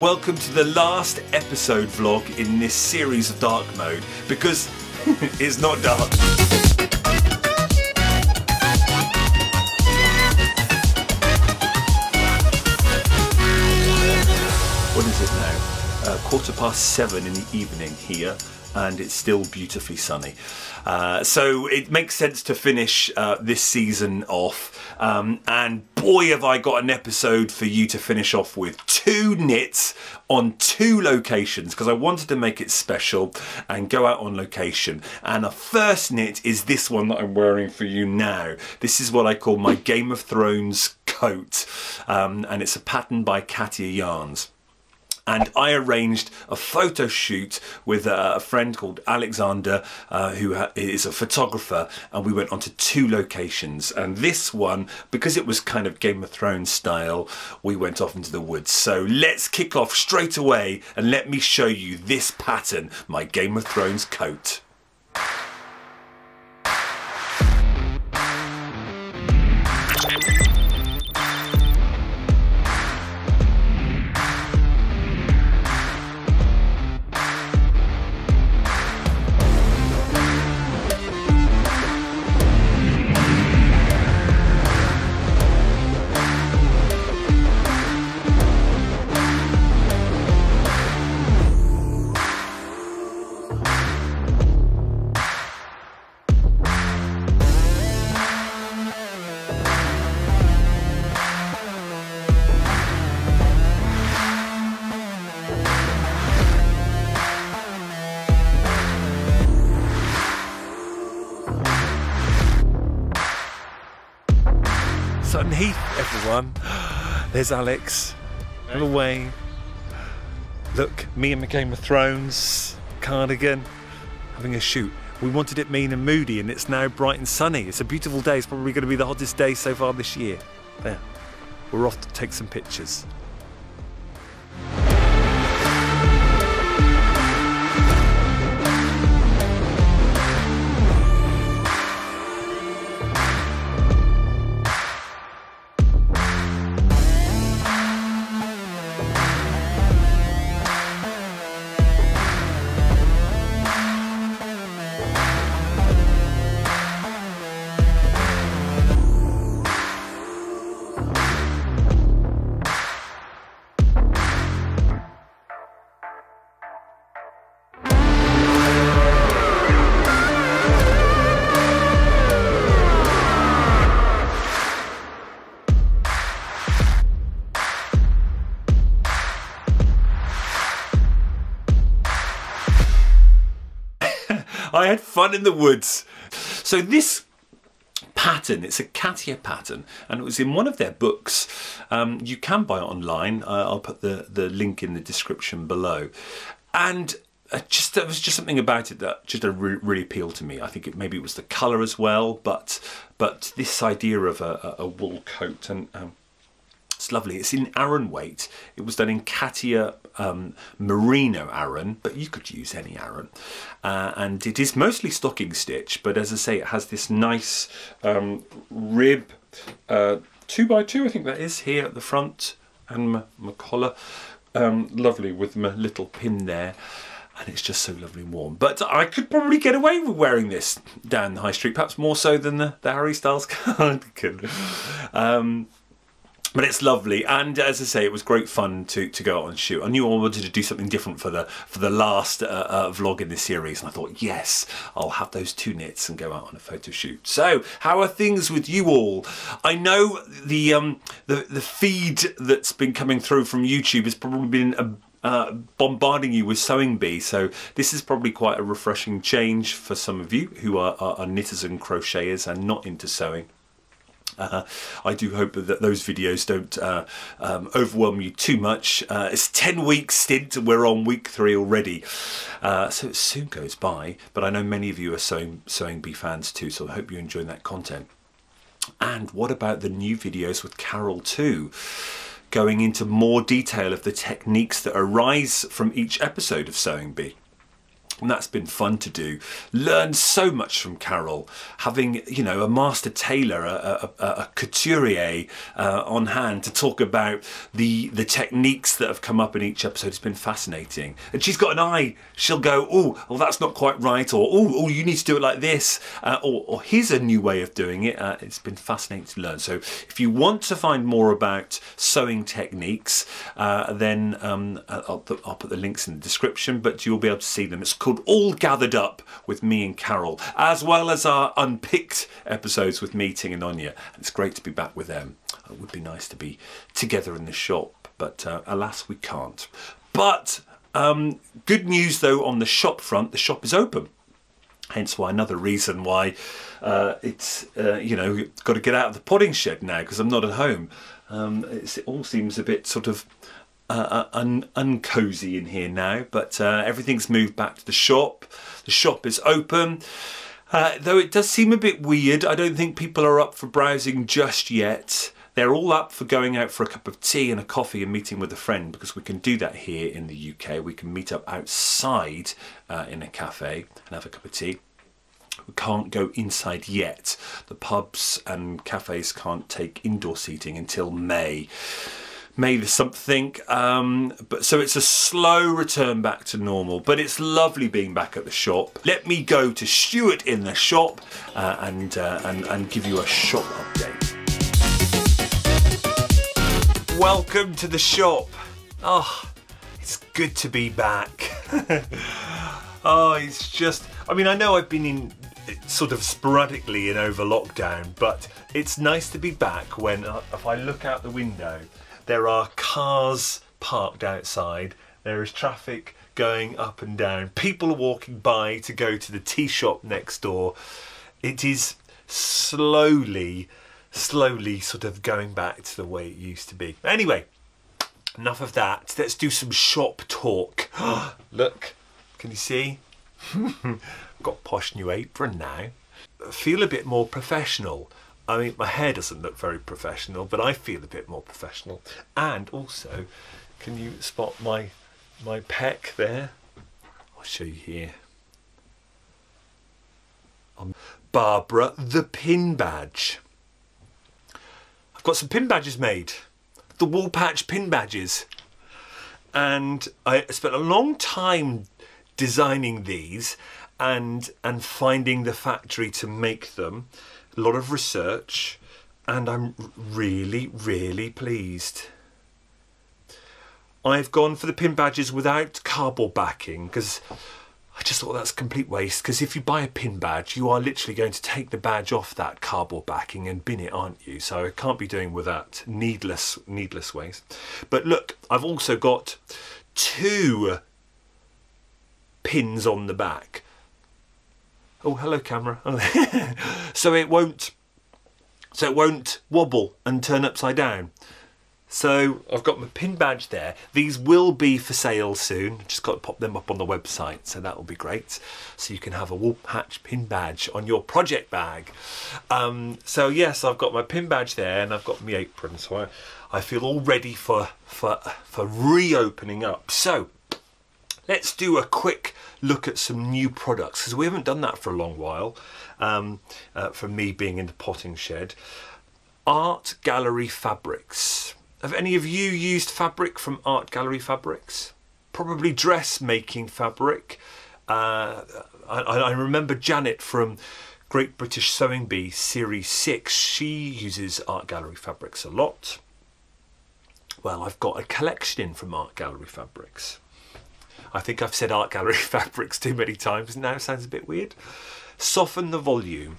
Welcome to the last episode vlog in this series of dark mode because it's not dark. What is it now? Uh, quarter past seven in the evening here and it's still beautifully sunny. Uh, so it makes sense to finish uh, this season off. Um, and boy, have I got an episode for you to finish off with. Two knits on two locations because I wanted to make it special and go out on location. And the first knit is this one that I'm wearing for you now. This is what I call my Game of Thrones coat. Um, and it's a pattern by Katia Yarns and I arranged a photo shoot with a friend called Alexander, uh, who is a photographer, and we went onto two locations. And this one, because it was kind of Game of Thrones style, we went off into the woods. So let's kick off straight away and let me show you this pattern, my Game of Thrones coat. Sutton Heath, everyone. There's Alex. Little Wayne. Look, me and the Game of Thrones cardigan having a shoot. We wanted it mean and moody, and it's now bright and sunny. It's a beautiful day. It's probably going to be the hottest day so far this year. There. We're off to take some pictures. I had fun in the woods. So this pattern, it's a Katia pattern, and it was in one of their books. Um, you can buy it online. Uh, I'll put the, the link in the description below. And uh, just there was just something about it that just uh, really, really appealed to me. I think it maybe it was the colour as well, but but this idea of a, a, a wool coat and um, it's lovely. It's in Aran weight. It was done in Katia um, Merino Aran, but you could use any Aran. Uh, and it is mostly stocking stitch, but as I say, it has this nice um, rib, uh, two by two, I think that is, here at the front, and my, my collar. Um, lovely with my little pin there and it's just so lovely and warm. But I could probably get away with wearing this down the high street, perhaps more so than the, the Harry Styles cardigan. Um, but it's lovely. And as i say it was great fun to to go out and shoot. I knew i wanted to do something different for the for the last uh, uh, vlog in this series. And i thought yes i'll have those two knits and go out on a photo shoot. So how are things with you all? I know the um the the feed that's been coming through from youtube has probably been a uh, bombarding you with sewing bee. So this is probably quite a refreshing change for some of you who are, are, are knitters and crocheters and not into sewing I do hope that those videos don't uh, um, overwhelm you too much. Uh, it's 10 weeks stint and we're on week three already. Uh, so it soon goes by, but I know many of you are sewing, sewing bee fans too, so I hope you're enjoying that content. And what about the new videos with Carol too? Going into more detail of the techniques that arise from each episode of Sewing Bee. And that's been fun to do. Learned so much from Carol, having you know a master tailor, a, a, a couturier uh, on hand to talk about the the techniques that have come up in each episode. It's been fascinating, and she's got an eye. She'll go, oh, well, that's not quite right, or oh, oh, you need to do it like this, uh, or, or here's a new way of doing it. Uh, it's been fascinating to learn. So if you want to find more about sewing techniques, uh, then um, I'll, put, I'll put the links in the description, but you'll be able to see them. It's called All Gathered Up with me and Carol, as well as our unpicked episodes with Meeting and Anya. It's great to be back with them. It would be nice to be together in the shop, but uh, alas, we can't. But um, good news though on the shop front, the shop is open. Hence why another reason why uh, it's, uh, you know, got to get out of the potting shed now because I'm not at home. Um, it all seems a bit sort of uh, uh, un uncozy in here now, but uh, everything's moved back to the shop. The shop is open. Uh, though it does seem a bit weird, I don't think people are up for browsing just yet. They're all up for going out for a cup of tea and a coffee and meeting with a friend because we can do that here in the UK. We can meet up outside uh, in a cafe and have a cup of tea. We can't go inside yet. The pubs and cafes can't take indoor seating until May maybe something. Um, but so it's a slow return back to normal, but it's lovely being back at the shop. Let me go to Stuart in the shop uh, and, uh, and and give you a shop update. Welcome to the shop. Oh, it's good to be back. oh, it's just. I mean, I know I've been in sort of sporadically in over lockdown, but it's nice to be back when uh, if I look out the window there are cars parked outside. There is traffic going up and down. People are walking by to go to the tea shop next door. It is slowly, slowly sort of going back to the way it used to be. Anyway, enough of that. Let's do some shop talk. Look, can you see? Got posh new apron now. Feel a bit more professional. I mean, my hair doesn't look very professional, but I feel a bit more professional. And also, can you spot my my peck there? I'll show you here. I'm Baabara the pin badge. I've got some pin badges made. The Woolpatch pin badges. And I spent a long time designing these and and finding the factory to make them a lot of research, and I'm really, really pleased. I've gone for the pin badges without cardboard backing because I just thought that's complete waste. Because if you buy a pin badge, you are literally going to take the badge off that cardboard backing and bin it, aren't you? So I can't be doing with that needless, needless waste. But look, I've also got two pins on the back oh hello camera so it won't so it won't wobble and turn upside down so I've got my pin badge there. These will be for sale soon. Just got to pop them up on the website, so that will be great. So you can have a Woolpatch pin badge on your project bag. Um, so yes, I've got my pin badge there, and I've got my apron. So I, I feel all ready for for for reopening up. So let's do a quick look at some new products because we haven't done that for a long while. Um, uh, for me being in the potting shed, Art Gallery Fabrics. Have any of you used fabric from Art Gallery Fabrics? Probably dressmaking fabric. Uh, I, I remember Janet from Great British Sewing Bee Series 6. She uses Art Gallery Fabrics a lot. Well, I've got a collection in from Art Gallery Fabrics. I think I've said art gallery fabrics too many times now it sounds a bit weird. Soften the volume.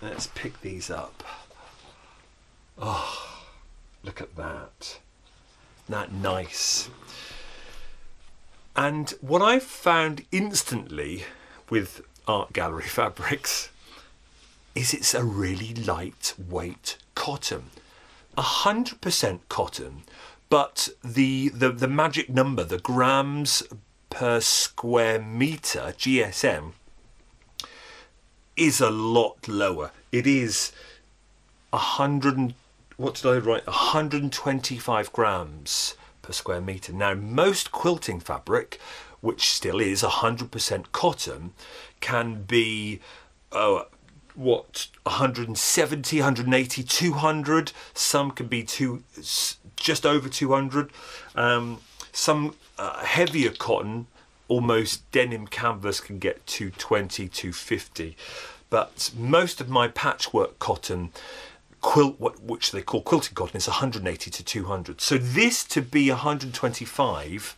Let's pick these up. Oh, look at that. That nice. And what I found instantly with art gallery fabrics is it's a really lightweight cotton. 100% cotton, but the, the, the magic number, the grams per square meter GSM is a lot lower. It is a hundred. What did I write? 125 grams per square meter. Now, most quilting fabric which still is 100% cotton, can be uh, what 170 180 200 some can be two just over 200 um, some uh, heavier cotton almost denim canvas can get 220 250 but most of my patchwork cotton quilt which they call quilting cotton is 180 to 200 so this to be 125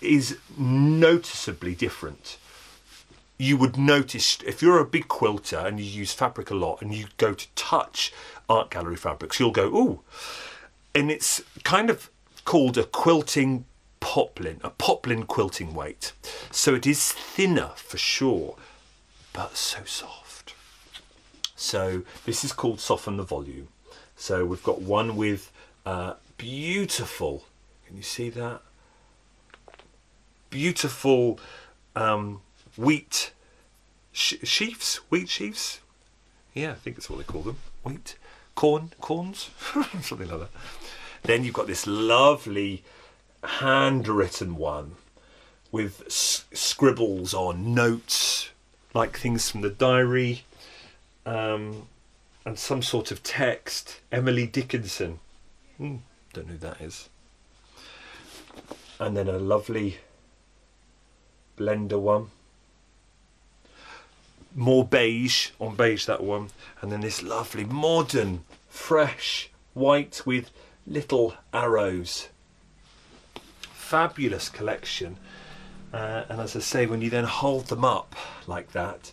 is noticeably different. You would notice if you're a big quilter and you use fabric a lot and you go to touch art gallery fabrics, you'll go, ooh. And it's kind of called a quilting poplin, a poplin quilting weight. So it is thinner for sure, but so soft. So this is called Soften the Volume. So we've got one with uh, beautiful, can you see that? Beautiful um, wheat sheaves, wheat sheaves. Yeah, I think that's what they call them. Wheat, corn, corns, something like that. Then you've got this lovely handwritten one with scribbles or notes, like things from the diary, um, and some sort of text. Emily Dickinson. Hmm, don't know who that is. And then a lovely blender one more beige on beige that one and then this lovely modern fresh white with little arrows fabulous collection uh, and as I say when you then hold them up like that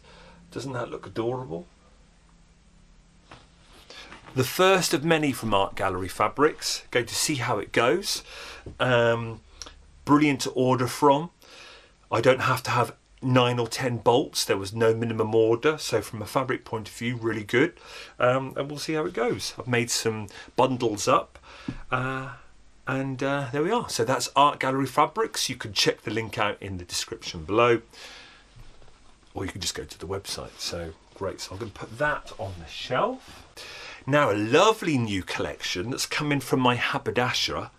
doesn't that look adorable the first of many from Art Gallery Fabrics going to see how it goes um, brilliant to order from I don't have to have nine or ten bolts. There was no minimum order, so from a fabric point of view, really good. Um, and we'll see how it goes. I've made some bundles up. Uh, and uh, there we are. So that's Art Gallery Fabrics. You can check the link out in the description below, or you can just go to the website. So great. So I'm going to put that on the shelf. Now a lovely new collection that's coming from my haberdasher.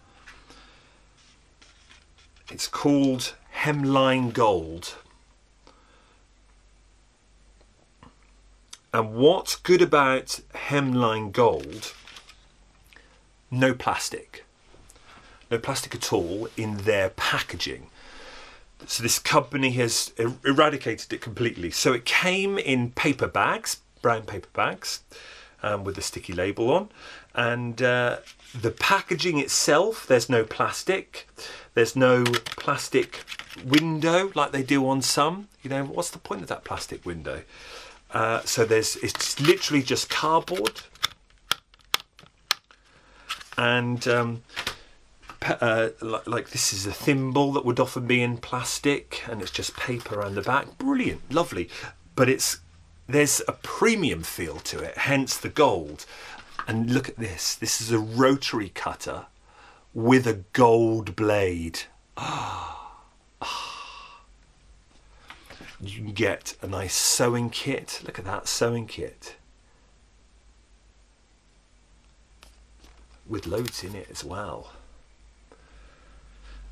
It's called Hemline Gold. And what's good about Hemline Gold? No plastic. No plastic at all in their packaging. So this company has er, eradicated it completely. So it came in paper bags, brown paper bags, um, with a sticky label on. And uh, the packaging itself, there's no plastic. There's no plastic window like they do on some. You know, what's the point of that plastic window? Uh, so there's it's literally just cardboard and um, uh, like, like, this is a thimble that would often be in plastic and it's just paper around the back brilliant lovely but it's there's a premium feel to it hence the gold and look at this this is a rotary cutter with a gold blade ah you can get a nice sewing kit. Look at that sewing kit. With loads in it as well.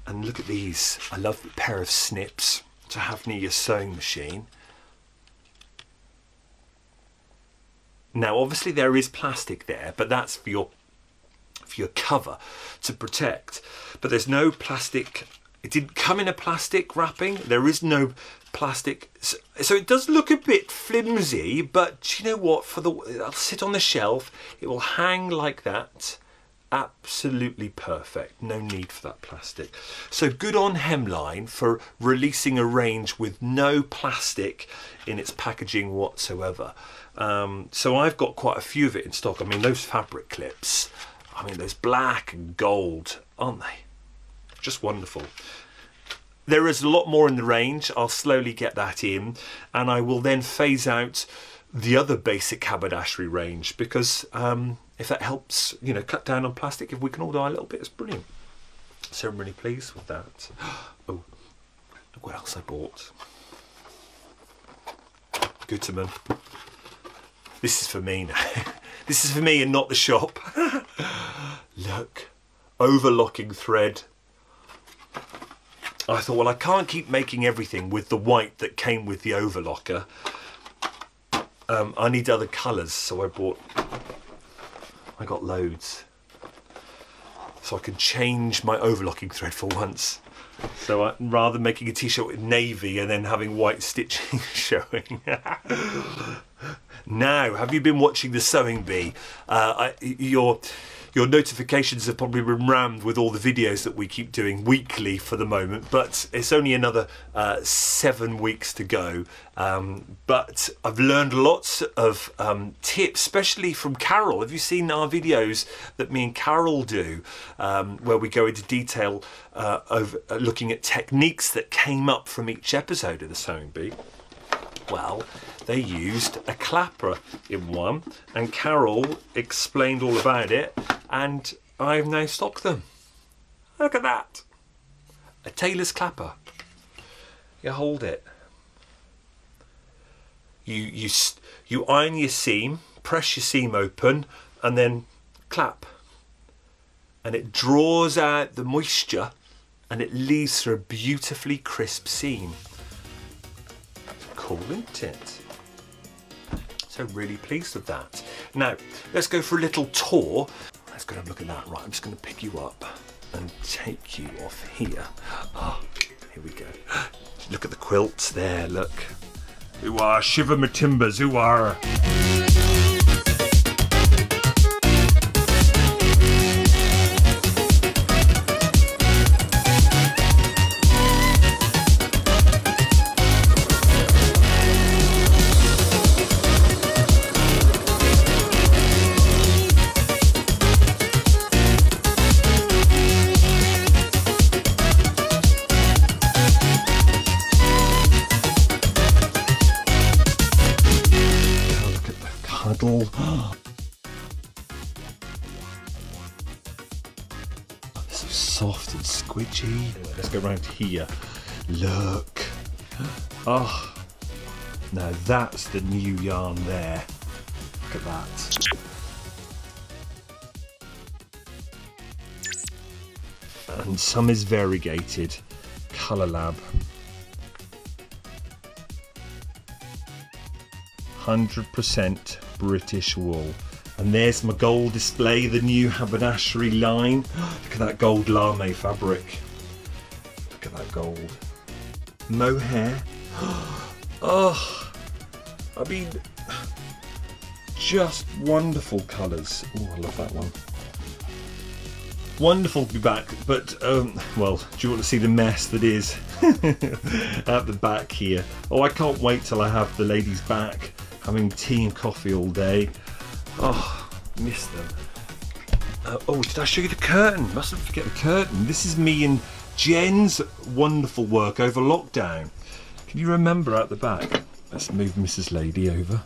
And look at these. I love the pair of snips to have near your sewing machine. Now obviously there is plastic there, but that's for your for your cover to protect. But there's no plastic it didn't come in a plastic wrapping. There is no plastic. So, so, it does look a bit flimsy, but you know what? For the it'll sit on the shelf. It will hang like that. Absolutely perfect. No need for that plastic. So good on Hemline for releasing a range with no plastic in its packaging whatsoever. Um, so I've got quite a few of it in stock. I mean, those fabric clips. I mean, those black and gold, aren't they? Just wonderful. There is a lot more in the range. I'll slowly get that in and I will then phase out the other basic haberdashery range because um, if that helps, you know, cut down on plastic, if we can all do a little bit, it's brilliant. So I'm really pleased with that. Oh, look what else I bought. Gutermann. This is for me now. this is for me and not the shop. look, overlocking thread I thought, well, I can't keep making everything with the white that came with the overlocker. Um, I need other colours, so I bought. I got loads, so I can change my overlocking thread for once. So rather than making a t-shirt with navy and then having white stitching showing. now, have you been watching the sewing bee? Uh, I, your your notifications have probably been rammed with all the videos that we keep doing weekly for the moment, but it's only another uh, seven weeks to go. Um, but I've learned lots of um, tips, especially from Carol. Have you seen our videos that me and Carol do, um, where we go into detail uh, of uh, looking at techniques that came up from each episode of the Sewing Bee? Well, they used a clapper in one, and Carol explained all about it, and I've now stocked them. Look at that! A tailor's clapper. You hold it. You you you iron your seam, press your seam open, and then clap. And it draws out the moisture, and it leaves for a beautifully crisp seam. Cool, isn't it? So really pleased with that. Now, let's go for a little tour. Let's go and look at that. Right, I'm just to pick you up and take you off here. Oh, here we go. Look at the quilts there, look. Who are shiver my timbers, who are. Here. Look. Oh. Now that's the new yarn there. Look at that. And some is variegated. Colour Lab. 100% British wool. And there's my gold display, the new haberdashery line. Look at that gold lame fabric. Gold. Mohair. Oh, I mean, just wonderful colours. Oh, I love that one. Wonderful to be back, but um, well, do you want to see the mess that is at the back here? Oh, I can't wait till I have the ladies back having tea and coffee all day. Oh, miss them. Uh, oh, did I show you the curtain? Mustn't forget the curtain. This is me and Jen's wonderful work over lockdown. Can you remember at the back? Let's move Mrs. Lady over.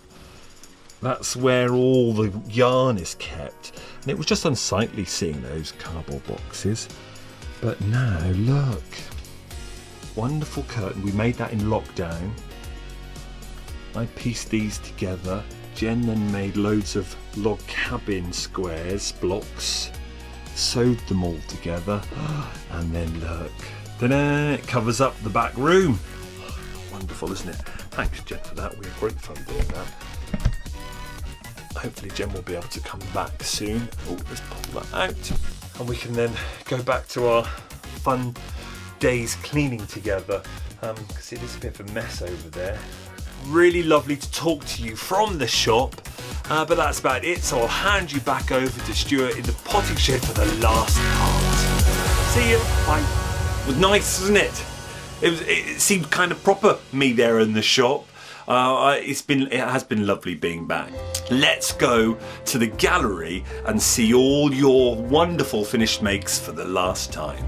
That's where all the yarn is kept. And it was just unsightly seeing those cardboard boxes. But now, look. Wonderful curtain. We made that in lockdown. I pieced these together. Jen then made loads of log cabin squares, blocks, sewed them all together, and then look, it covers up the back room. Wonderful, isn't it? Thanks, Jen, for that. We had great fun doing that. Hopefully, Jen will be able to come back soon. Oh, let's pull that out, and we can then go back to our fun days cleaning together. Um, it is a bit of a mess over there really lovely to talk to you from the shop. Uh, but that's about it, so I'll hand you back over to Stuart in the potting shed for the last part. See you. Bye. Was nice, wasn't it? It was. It seemed kind of proper me there in the shop. Uh, it's been. It has been lovely being back. Let's go to the gallery and see all your wonderful finished makes for the last time.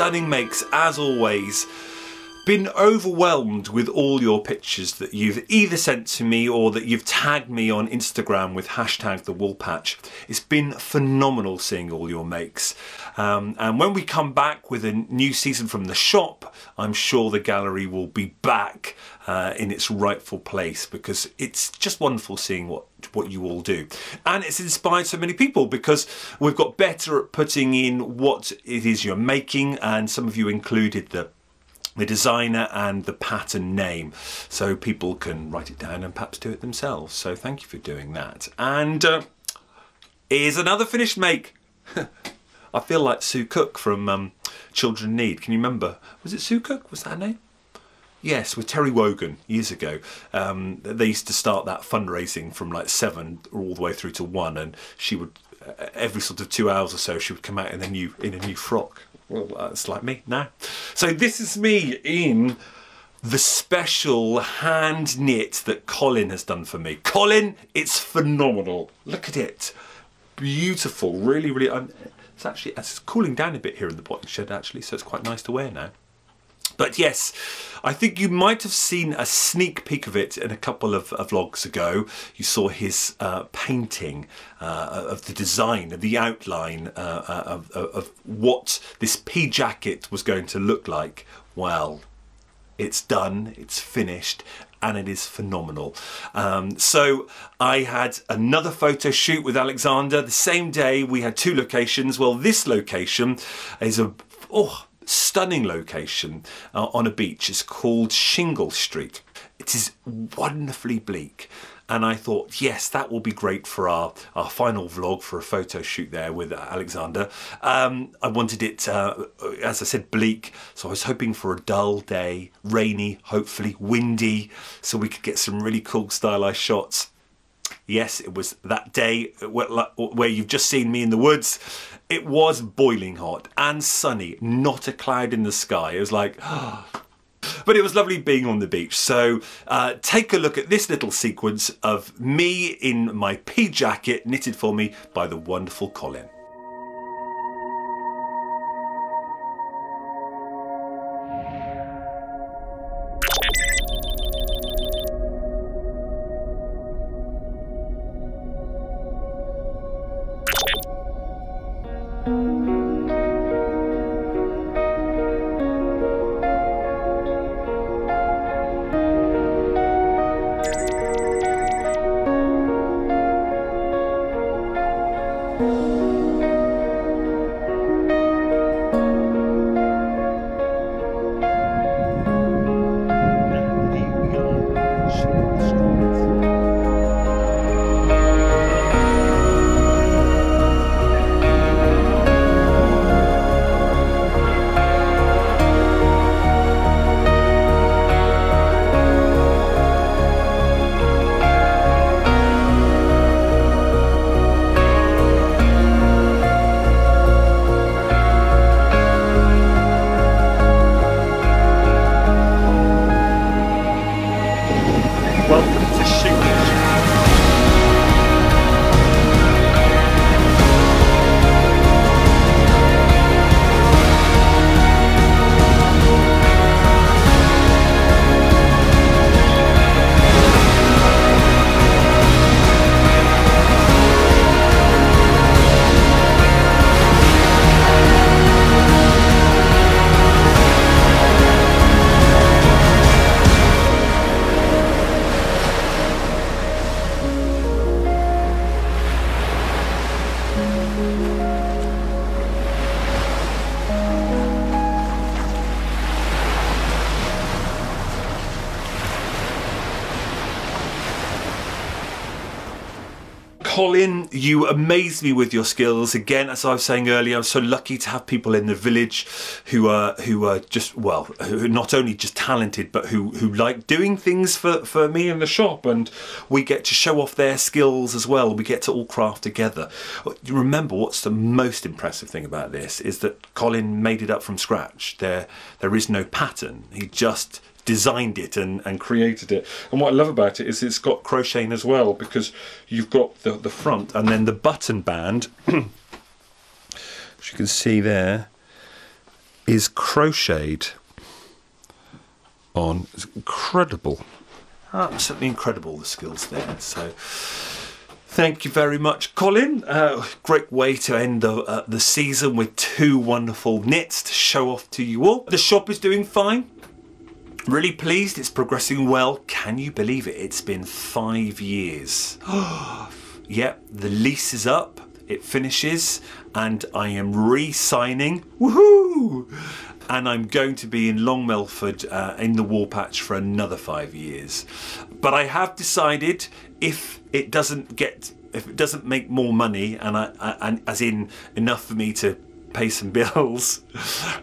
Stunning makes as always been overwhelmed with all your pictures that you've either sent to me or that you've tagged me on Instagram with hashtag the Woolpatch. It's been phenomenal seeing all your makes. Um, and when we come back with a new season from the shop, I'm sure the gallery will be back uh, in its rightful place because it's just wonderful seeing what what you all do and it's inspired so many people because we've got better at putting in what it is you're making and some of you included the the designer and the pattern name so people can write it down and perhaps do it themselves. So thank you for doing that. And uh, here's another finished make. I feel like Sue Cook from um, Children Need. Can you remember? Was it Sue Cook? Was that her name? Yes, with Terry Wogan years ago. Um, they used to start that fundraising from like seven all the way through to one, and she would every sort of two hours or so she would come out in a new in a new frock well, uh, that's like me now. So this is me in the special hand knit that Colin has done for me. Colin, it's phenomenal. Look at it. Beautiful. Really, really. I'm, it's actually it's cooling down a bit here in the potting shed actually, so it's quite nice to wear now. But yes, I think you might have seen a sneak peek of it in a couple of, of vlogs ago. You saw his uh, painting uh, of the design, of the outline uh, uh of, of what this pea jacket was going to look like. Well, it's done, it's finished, and it is phenomenal. Um, so I had another photo shoot with Alexander. The same day we had two locations. Well, this location is a oh stunning location uh, on a beach. It's called Shingle Street. It is wonderfully bleak and I thought, yes, that will be great for our, our final vlog for a photo shoot there with Alexander. Um, I wanted it, uh, as I said, bleak, so I was hoping for a dull day, rainy, hopefully windy, so we could get some really cool stylized shots. Yes, it was that day where, you've just seen me in the woods it was boiling hot and sunny, not a cloud in the sky. It was like, but it was lovely being on the beach. So uh, take a look at this little sequence of me in my pea jacket knitted for me by the wonderful Colin. You amaze me with your skills. Again, as I was saying earlier, I'm so lucky to have people in the village who are who are just well, who not only just talented, but who who like doing things for for me in the shop, and we get to show off their skills as well. We get to all craft together. Remember, what's the most impressive thing about this is that Colin made it up from scratch. There there is no pattern. He just designed it and, and created it. And what I love about it is it's got crocheting as well because you've got the, the front and then the button band, which you can see there, is crocheted on. It's incredible. Absolutely incredible, the skills there. So, thank you very much, Colin. Uh, great way to end the, uh, the season with two wonderful knits to show off to you all. The shop is doing fine. Really pleased, it's progressing well. Can you believe it? It's been five years. yep, the lease is up, it finishes, and I am re signing. Woohoo! And I'm going to be in Long Melford uh, in the Woolpatch for another five years. But I have decided if it doesn't get, if it doesn't make more money, and, I, and as in enough for me to pay some bills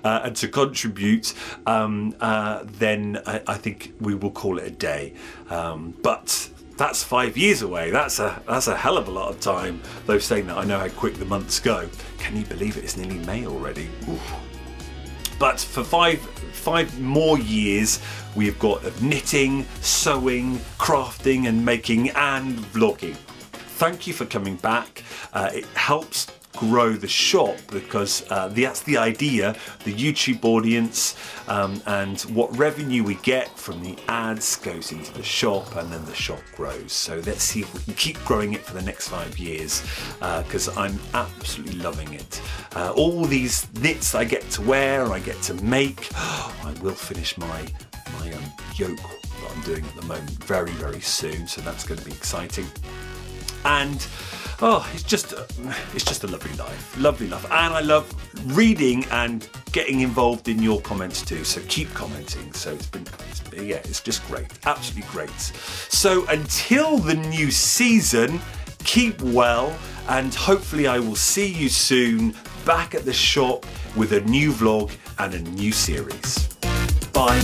uh, and to contribute, um, uh, then I, I, think we will call it a day. Um, but that's five years away. That's a that's a hell of a lot of time. Though saying that, I know how quick the months go. Can you believe it? It's nearly May already. Oof. But for five five more years, we've got knitting, sewing, crafting, and making, and vlogging. Thank you for coming back. Uh, it helps grow the shop because uh, that's the idea, the YouTube audience um, and what revenue we get from the ads goes into the shop and then the shop grows. So let's see if we can keep growing it for the next five years because uh, I'm absolutely loving it. Uh, all these knits I get to wear, I get to make. I will finish my, my um, yoke that I'm doing at the moment very, very soon. So that's going to be exciting. And oh, it's just uh, it's just a lovely life, lovely life, and I love reading and getting involved in your comments too. So keep commenting. So it's been, it's been yeah, it's just great, absolutely great. So until the new season, keep well, and hopefully I will see you soon back at the shop with a new vlog and a new series. Bye.